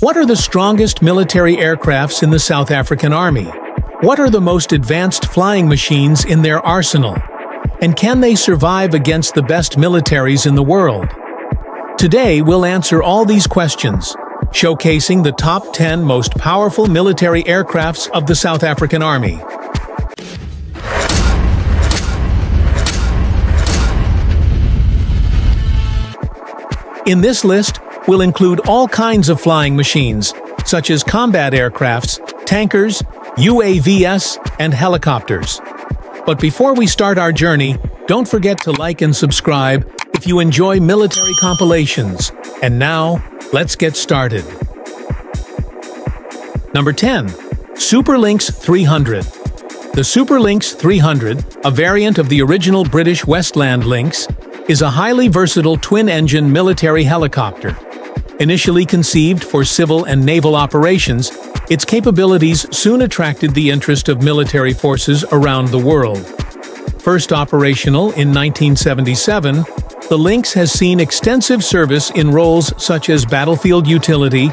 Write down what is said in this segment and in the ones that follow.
What are the strongest military aircrafts in the South African Army? What are the most advanced flying machines in their arsenal? And can they survive against the best militaries in the world? Today, we'll answer all these questions, showcasing the top 10 most powerful military aircrafts of the South African Army. In this list, we'll include all kinds of flying machines, such as combat aircrafts, tankers, UAVs, and helicopters. But before we start our journey, don't forget to like and subscribe if you enjoy military compilations. And now, let's get started. Number 10. Super Lynx 300 The Super Lynx 300, a variant of the original British Westland Lynx, is a highly versatile twin-engine military helicopter. Initially conceived for civil and naval operations, its capabilities soon attracted the interest of military forces around the world. First operational in 1977, the Lynx has seen extensive service in roles such as battlefield utility,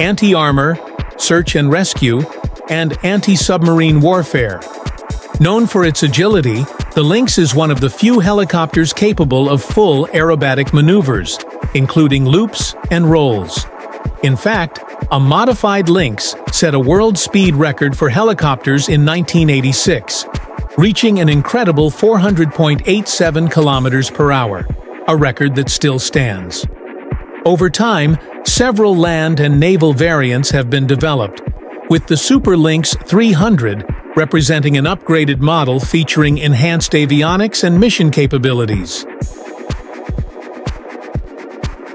anti-armor, search and rescue, and anti-submarine warfare. Known for its agility, the Lynx is one of the few helicopters capable of full aerobatic maneuvers, including loops and rolls. In fact, a modified Lynx set a world speed record for helicopters in 1986, reaching an incredible 400.87 kilometers per hour, a record that still stands. Over time, several land and naval variants have been developed, with the Super Lynx 300 representing an upgraded model featuring enhanced avionics and mission capabilities.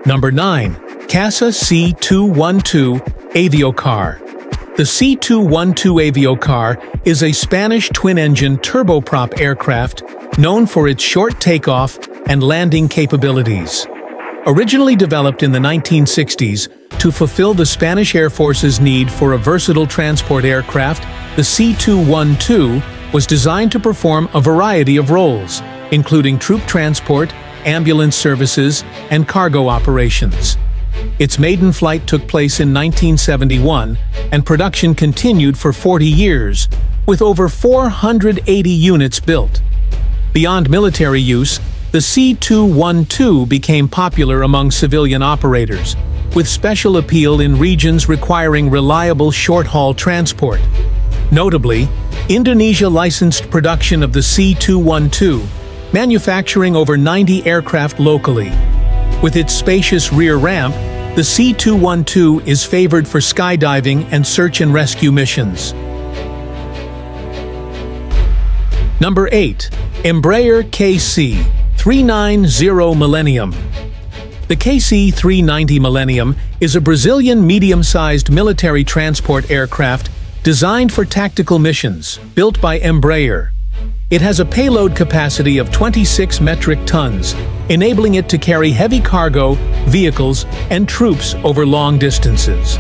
Number 9. CASA C212 Aviocar The C212 Aviocar is a Spanish twin-engine turboprop aircraft known for its short takeoff and landing capabilities. Originally developed in the 1960s to fulfill the Spanish Air Force's need for a versatile transport aircraft the C-212 was designed to perform a variety of roles, including troop transport, ambulance services, and cargo operations. Its maiden flight took place in 1971, and production continued for 40 years, with over 480 units built. Beyond military use, the C-212 became popular among civilian operators, with special appeal in regions requiring reliable short-haul transport. Notably, Indonesia licensed production of the C-212, manufacturing over 90 aircraft locally. With its spacious rear ramp, the C-212 is favored for skydiving and search and rescue missions. Number 8. Embraer KC-390 Millennium The KC-390 Millennium is a Brazilian medium-sized military transport aircraft Designed for tactical missions, built by Embraer, it has a payload capacity of 26 metric tons, enabling it to carry heavy cargo, vehicles, and troops over long distances.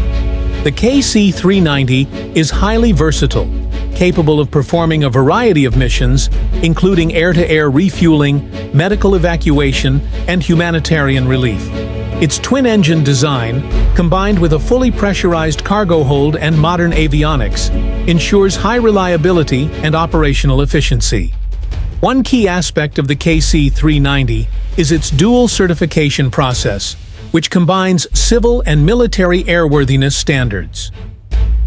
The KC-390 is highly versatile, capable of performing a variety of missions, including air-to-air -air refueling, medical evacuation, and humanitarian relief. Its twin-engine design, combined with a fully pressurized cargo hold and modern avionics, ensures high reliability and operational efficiency. One key aspect of the KC-390 is its dual certification process, which combines civil and military airworthiness standards.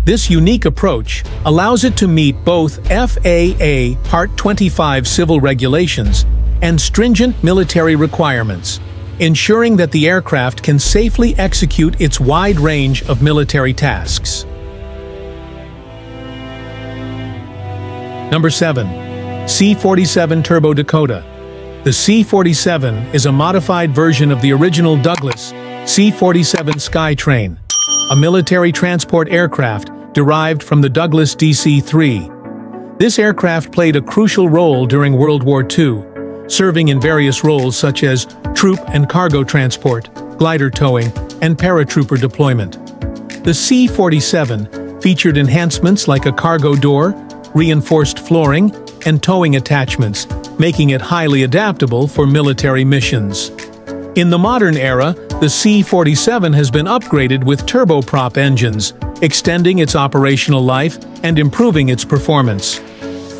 This unique approach allows it to meet both FAA Part 25 civil regulations and stringent military requirements, ensuring that the aircraft can safely execute its wide range of military tasks. Number 7. C-47 Turbo Dakota The C-47 is a modified version of the original Douglas C-47 Skytrain, a military transport aircraft derived from the Douglas DC-3. This aircraft played a crucial role during World War II, serving in various roles such as troop and cargo transport, glider towing, and paratrooper deployment. The C-47 featured enhancements like a cargo door, reinforced flooring, and towing attachments, making it highly adaptable for military missions. In the modern era, the C-47 has been upgraded with turboprop engines, extending its operational life and improving its performance.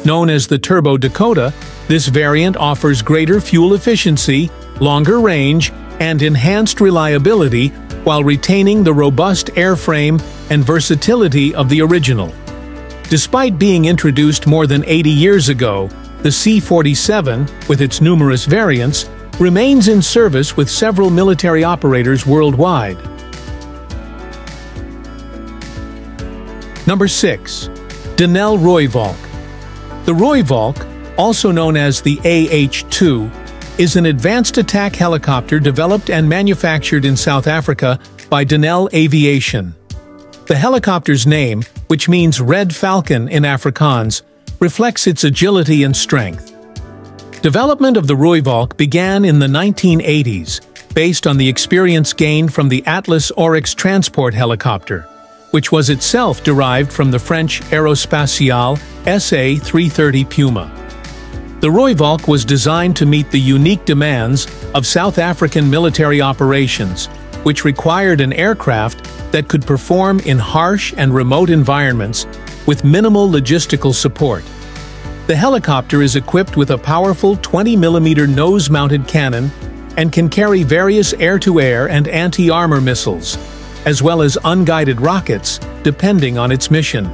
Known as the Turbo Dakota, this variant offers greater fuel efficiency, longer range, and enhanced reliability while retaining the robust airframe and versatility of the original. Despite being introduced more than 80 years ago, the C-47, with its numerous variants, remains in service with several military operators worldwide. Number 6. Denel Rooivalk The Rooivalk, also known as the AH-2, is an advanced attack helicopter developed and manufactured in South Africa by Denel Aviation. The helicopter's name, which means Red Falcon in Afrikaans, reflects its agility and strength. Development of the Rooivalk began in the 1980s, based on the experience gained from the Atlas Oryx transport helicopter, which was itself derived from the French Aerospatiale SA-330 Puma. The Rooivalk was designed to meet the unique demands of South African military operations, which required an aircraft that could perform in harsh and remote environments with minimal logistical support. The helicopter is equipped with a powerful 20mm nose-mounted cannon and can carry various air-to-air -air and anti-armor missiles, as well as unguided rockets, depending on its mission.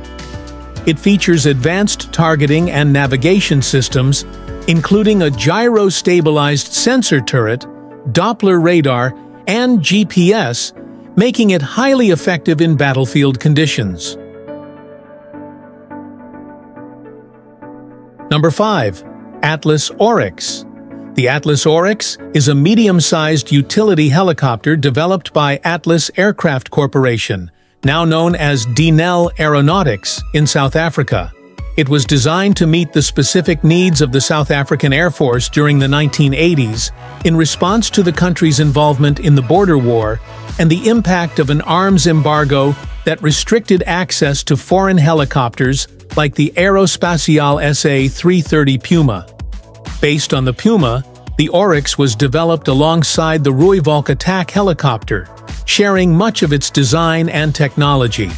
It features advanced targeting and navigation systems, including a gyro-stabilized sensor turret, Doppler radar, and GPS, making it highly effective in battlefield conditions. Number 5. Atlas Oryx The Atlas Oryx is a medium-sized utility helicopter developed by Atlas Aircraft Corporation, now known as Denel Aeronautics, in South Africa. It was designed to meet the specific needs of the South African Air Force during the 1980s in response to the country's involvement in the border war and the impact of an arms embargo that restricted access to foreign helicopters like the Aerospatiale SA-330 Puma. Based on the Puma, the Oryx was developed alongside the Rooivalk attack helicopter, sharing much of its design and technology.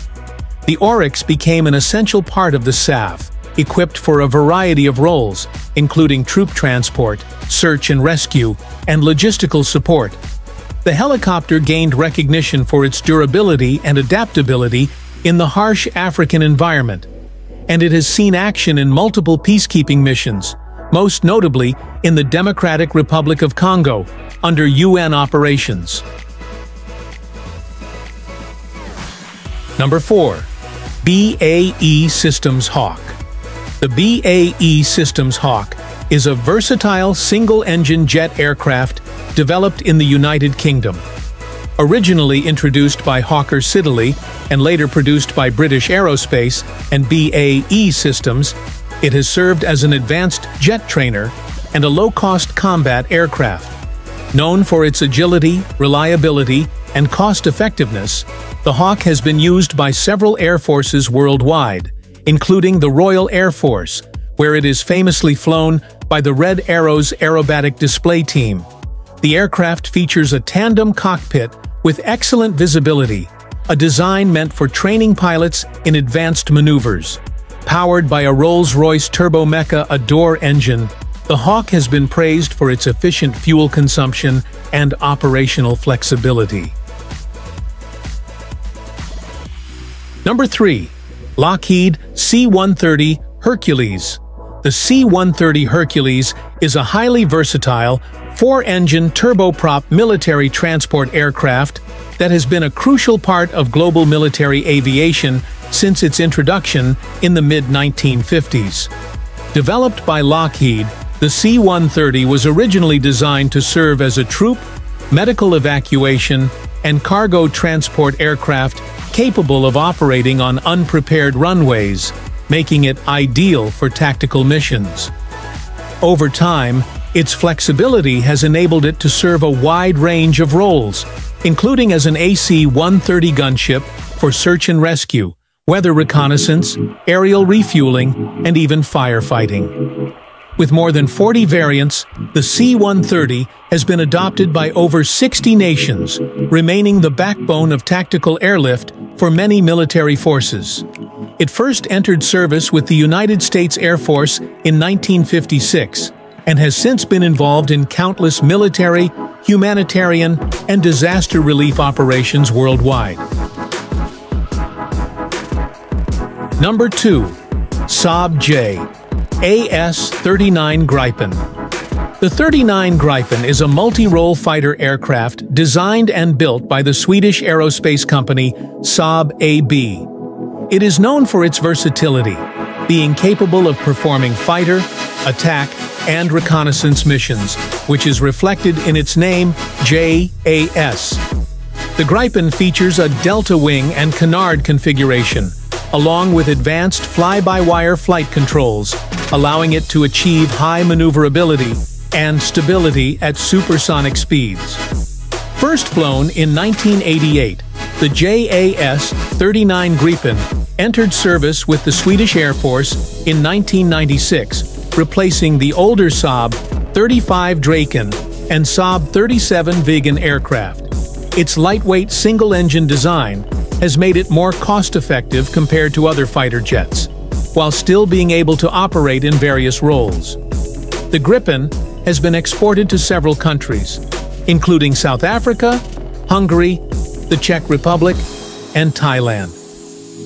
The Oryx became an essential part of the SAF, equipped for a variety of roles, including troop transport, search and rescue, and logistical support. The helicopter gained recognition for its durability and adaptability in the harsh African environment, and it has seen action in multiple peacekeeping missions, most notably in the Democratic Republic of Congo, under UN operations. Number 4. BAE Systems Hawk The BAE Systems Hawk is a versatile single-engine jet aircraft developed in the United Kingdom. Originally introduced by Hawker Siddeley and later produced by British Aerospace and BAE Systems, it has served as an advanced jet trainer and a low-cost combat aircraft. Known for its agility, reliability, and cost-effectiveness, the Hawk has been used by several air forces worldwide, including the Royal Air Force, where it is famously flown by the Red Arrows Aerobatic Display Team. The aircraft features a tandem cockpit with excellent visibility, a design meant for training pilots in advanced maneuvers. Powered by a Rolls-Royce Turbomeca Adour engine, the Hawk has been praised for its efficient fuel consumption and operational flexibility. Number 3. Lockheed C-130 Hercules The C-130 Hercules is a highly versatile, four-engine turboprop military transport aircraft that has been a crucial part of global military aviation since its introduction in the mid-1950s. Developed by Lockheed, the C-130 was originally designed to serve as a troop, medical evacuation, and cargo transport aircraft capable of operating on unprepared runways, making it ideal for tactical missions. Over time, its flexibility has enabled it to serve a wide range of roles, including as an AC-130 gunship for search and rescue, weather reconnaissance, aerial refueling, and even firefighting. With more than 40 variants, the C-130 has been adopted by over 60 nations, remaining the backbone of tactical airlift for many military forces. It first entered service with the United States Air Force in 1956 and has since been involved in countless military, humanitarian, and disaster relief operations worldwide. Number 2. Saab J. AS-39 Gripen. The 39 Gripen is a multi-role fighter aircraft designed and built by the Swedish aerospace company Saab AB. It is known for its versatility, being capable of performing fighter, attack, and reconnaissance missions, which is reflected in its name, JAS. The Gripen features a delta wing and canard configuration, along with advanced fly-by-wire flight controls, allowing it to achieve high maneuverability and stability at supersonic speeds. First flown in 1988, the JAS-39 Gripen entered service with the Swedish Air Force in 1996, replacing the older Saab 35 Draken and Saab 37 Viggen aircraft. Its lightweight single-engine design has made it more cost-effective compared to other fighter jets, while still being able to operate in various roles. The Gripen has been exported to several countries, including South Africa, Hungary, the Czech Republic, and Thailand.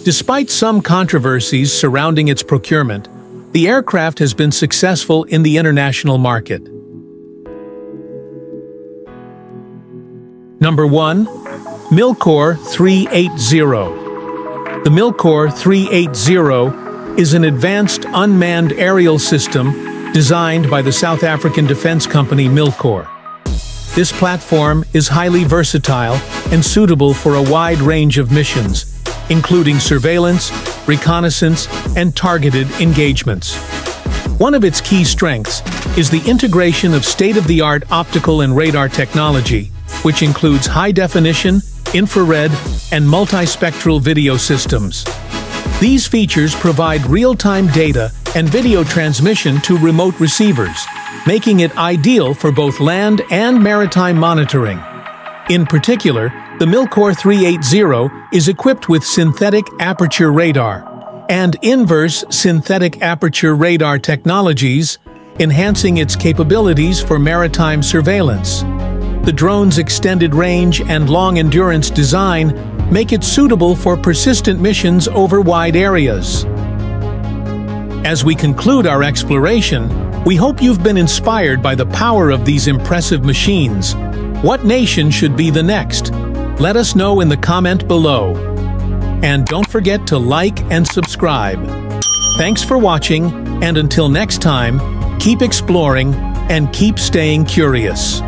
Despite some controversies surrounding its procurement, the aircraft has been successful in the international market. Number 1. Milkor 380 The Milkor 380 is an advanced unmanned aerial system designed by the South African defense company Milkor. This platform is highly versatile and suitable for a wide range of missions, including surveillance, reconnaissance, and targeted engagements. One of its key strengths is the integration of state-of-the-art optical and radar technology, which includes high-definition, infrared, and multispectral video systems. These features provide real-time data and video transmission to remote receivers, making it ideal for both land and maritime monitoring. In particular, the Milkor 380 is equipped with synthetic aperture radar and inverse synthetic aperture radar technologies, enhancing its capabilities for maritime surveillance. The drone's extended range and long endurance design make it suitable for persistent missions over wide areas. As we conclude our exploration, we hope you've been inspired by the power of these impressive machines. What nation should be the next? Let us know in the comment below. And don't forget to like and subscribe. Thanks for watching, and until next time, keep exploring and keep staying curious.